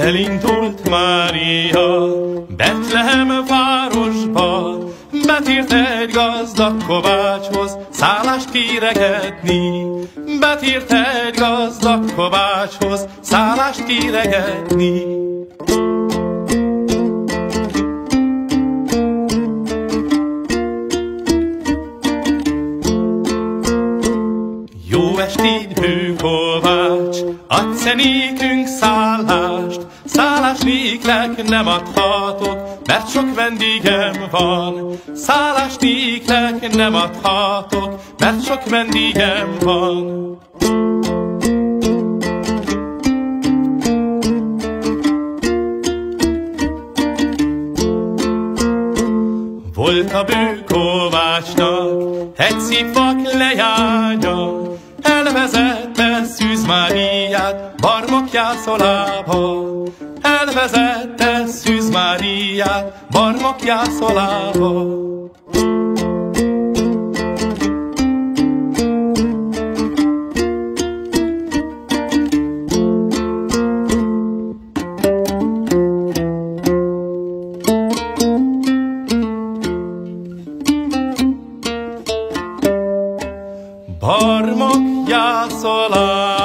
Elindult Mária Betlehem városba, Betírt egy gazdag kovácshoz szállást kiregetni. Betírt egy gazdag kovácshoz szállást kiregetni. Jó estét, hőkovács, adsz -e nékünk szállást, Szállás néklek nem adhatok, mert sok vendégem van. Szállás néklek nem adhatok, mert sok vendégem van. Volt a bőkovácsnak egy szép vak lejánya, elvezette Szűz Máriát barmok jászolába. Elvezette Szűz Máriát barmok jászolába. Barmok jászolá